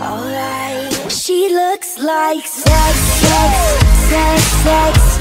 alright. She looks like sex, sex, sex, sex